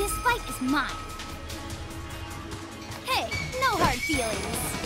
This fight is mine. Hey, no hard feelings.